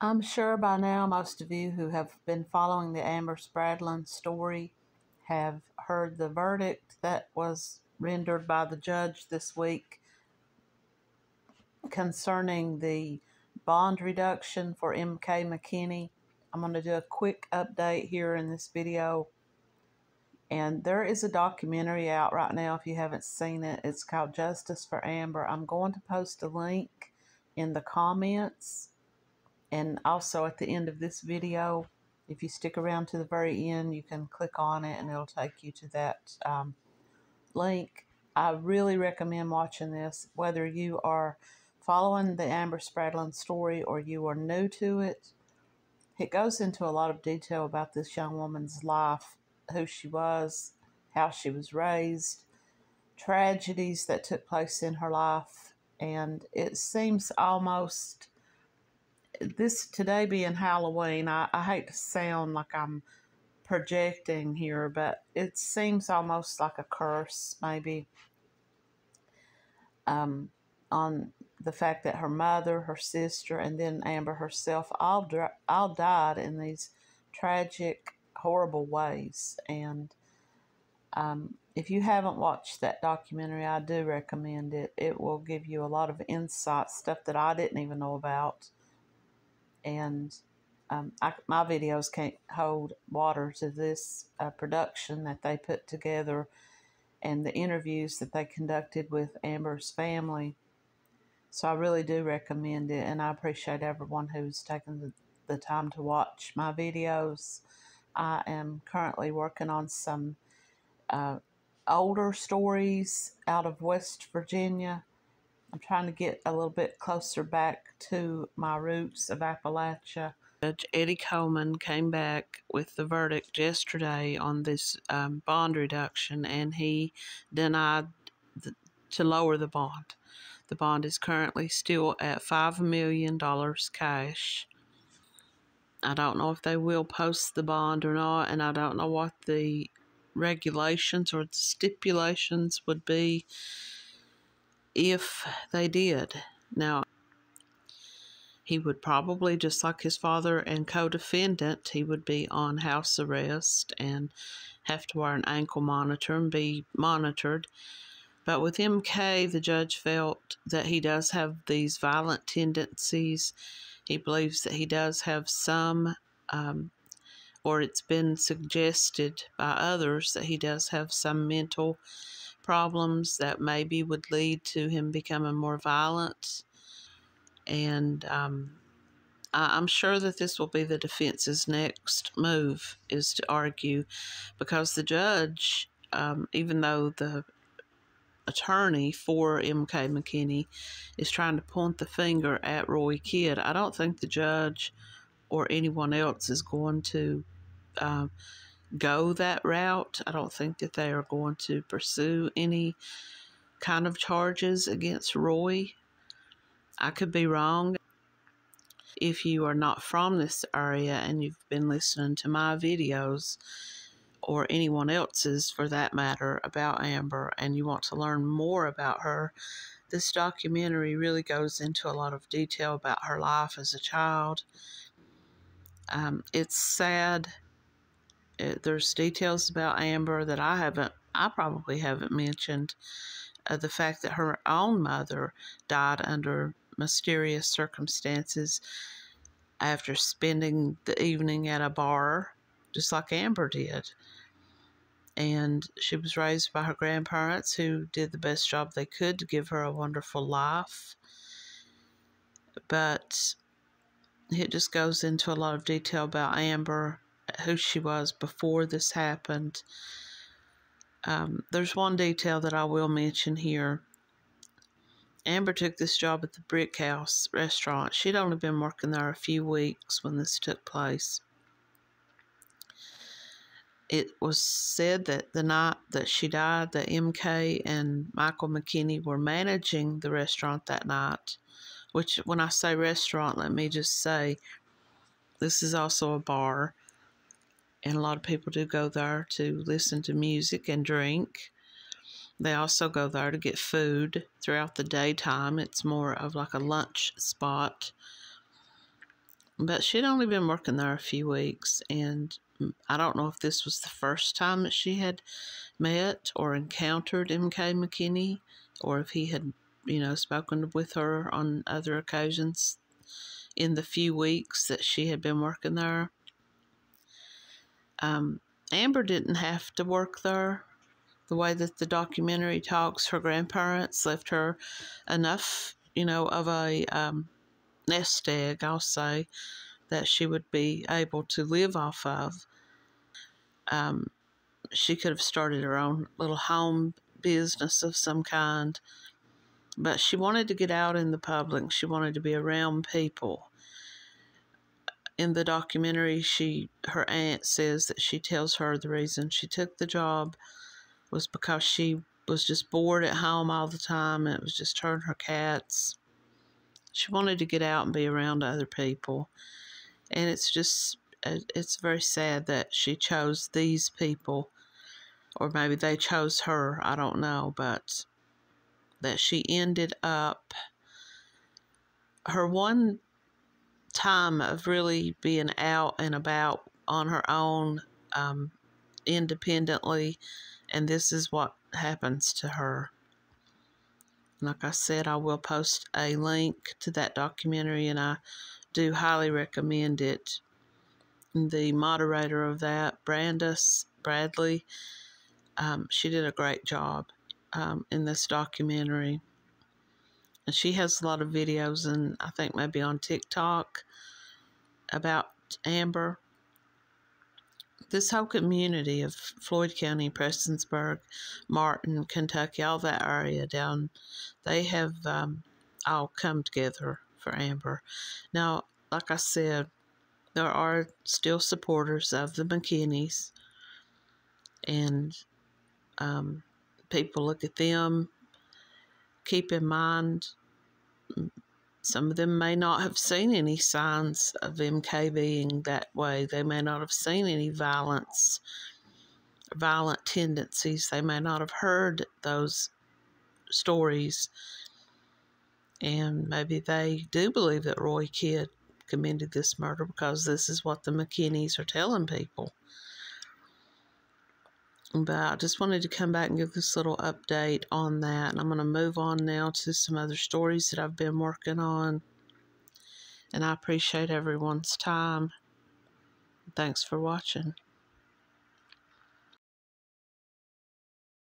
I'm sure by now most of you who have been following the Amber Spradlin story have heard the verdict that was rendered by the judge this week concerning the bond reduction for MK McKinney. I'm going to do a quick update here in this video. And there is a documentary out right now if you haven't seen it. It's called Justice for Amber. I'm going to post a link in the comments and also at the end of this video if you stick around to the very end you can click on it and it'll take you to that um, link. I really recommend watching this. Whether you are following the Amber Spradlin story or you are new to it it goes into a lot of detail about this young woman's life who she was how she was raised tragedies that took place in her life. And it seems almost this today being Halloween, I, I hate to sound like I'm projecting here, but it seems almost like a curse, maybe, um, on the fact that her mother, her sister, and then Amber herself all all died in these tragic, horrible ways. And um, if you haven't watched that documentary, I do recommend it. It will give you a lot of insight, stuff that I didn't even know about and um, I, my videos can't hold water to this uh, production that they put together and the interviews that they conducted with Amber's family. So I really do recommend it, and I appreciate everyone who's taken the, the time to watch my videos. I am currently working on some uh, older stories out of West Virginia I'm trying to get a little bit closer back to my roots of Appalachia. Judge Eddie Coleman came back with the verdict yesterday on this um, bond reduction, and he denied the, to lower the bond. The bond is currently still at $5 million cash. I don't know if they will post the bond or not, and I don't know what the regulations or the stipulations would be if they did. Now, he would probably, just like his father and co defendant, he would be on house arrest and have to wear an ankle monitor and be monitored. But with MK, the judge felt that he does have these violent tendencies. He believes that he does have some, um, or it's been suggested by others that he does have some mental problems that maybe would lead to him becoming more violent. And um, I, am sure that this will be the defense's next move is to argue because the judge, um, even though the attorney for MK McKinney is trying to point the finger at Roy Kidd, I don't think the judge or anyone else is going to. Uh, go that route. I don't think that they are going to pursue any kind of charges against Roy. I could be wrong. If you are not from this area and you've been listening to my videos, or anyone else's for that matter, about Amber, and you want to learn more about her, this documentary really goes into a lot of detail about her life as a child. Um, it's sad it, there's details about Amber that I haven't, I probably haven't mentioned. Uh, the fact that her own mother died under mysterious circumstances after spending the evening at a bar, just like Amber did. And she was raised by her grandparents who did the best job they could to give her a wonderful life. But it just goes into a lot of detail about Amber who she was before this happened. Um, there's one detail that I will mention here. Amber took this job at the Brick House restaurant. She'd only been working there a few weeks when this took place. It was said that the night that she died, that MK and Michael McKinney were managing the restaurant that night. Which, when I say restaurant, let me just say this is also a bar and a lot of people do go there to listen to music and drink. They also go there to get food throughout the daytime. It's more of like a lunch spot. but she'd only been working there a few weeks, and I don't know if this was the first time that she had met or encountered M.K. McKinney, or if he had, you know, spoken with her on other occasions in the few weeks that she had been working there. Um, Amber didn't have to work there. The way that the documentary talks, her grandparents left her enough, you know, of a um, nest egg, I'll say, that she would be able to live off of. Um, she could have started her own little home business of some kind, but she wanted to get out in the public. She wanted to be around people. In the documentary, she her aunt says that she tells her the reason she took the job was because she was just bored at home all the time and it was just her and her cats. She wanted to get out and be around other people. And it's just, uh, it's very sad that she chose these people, or maybe they chose her, I don't know, but that she ended up, her one time of really being out and about on her own um, independently and this is what happens to her. Like I said, I will post a link to that documentary, and I do highly recommend it. The moderator of that, Brandis Bradley, um, she did a great job um, in this documentary. And she has a lot of videos, and I think maybe on TikTok about Amber this whole community of Floyd County, Prestonsburg, Martin, Kentucky, all that area down, they have um, all come together for Amber. Now, like I said, there are still supporters of the McKinneys, and um, people look at them. Keep in mind, some of them may not have seen any signs of MK being that way. They may not have seen any violence, violent tendencies. They may not have heard those stories. And maybe they do believe that Roy Kidd committed this murder because this is what the McKinneys are telling people. But I just wanted to come back and give this little update on that. And I'm going to move on now to some other stories that I've been working on. And I appreciate everyone's time. Thanks for watching.